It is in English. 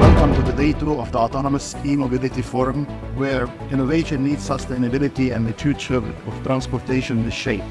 Welcome to the day two of the Autonomous E-Mobility Forum, where innovation needs sustainability and the future of transportation is shaped.